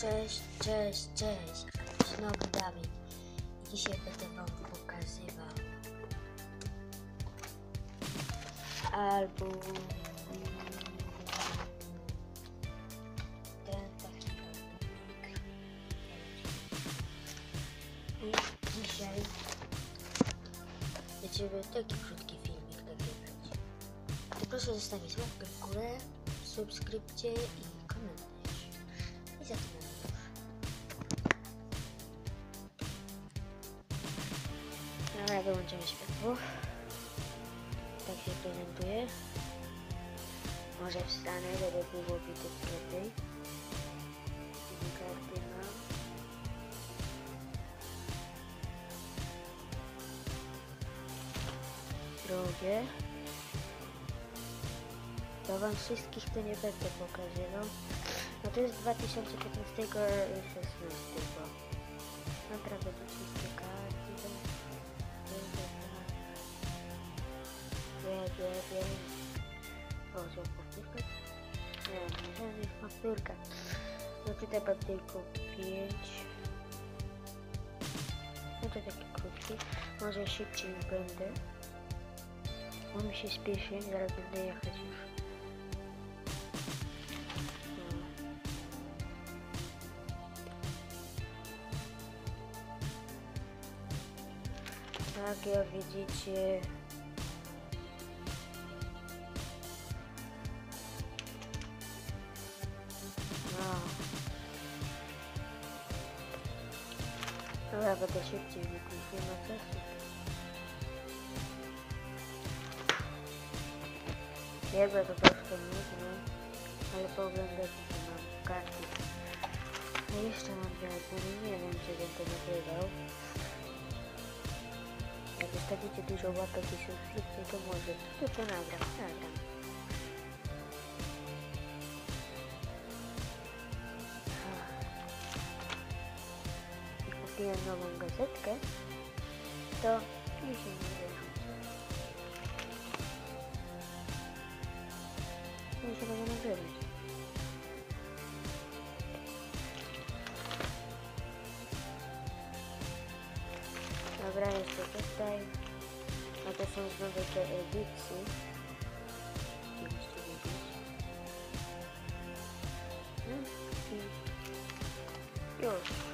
Cześć, cześć, cześć. Znowu Dawid. Dzisiaj będę wam pokazywał album ten taki. I dzisiaj ciebie taki krótki filmik nagrywać. To proszę zostawić łapkę w górę, subskrypcję i Dobra, światło. Tak się prezentuje. Może wstanę, żeby było widać lepiej. Karty mam. Drugie. To wam wszystkich to nie będę pokazywał. No to jest 2015 i 16. Naprawdę to wszystkie karty. Wie, O, są powtórka? Nie, nie jest powtórka. No tutaj mam tylko 5. No to taki krótki. Może szybciej będę. Bo mi się spieszy, zaraz będę jechać już. No. Tak, jak widzicie... Dobra, będę szybciej wykupił na czasu. Jakby to troszkę nudno, ale pooglądać co mam karty. No jeszcze mam dwie albumy, nie wiem czy będę nagrywał. Jak wystawicie dużo łapek i subskrypcji, to może to to nagram, nagram. kupiłem nową gazetkę, to już się nie wiem. Muszę go nagrywać. Dobra, jeszcze tutaj. A to są znowu te edycje. No już.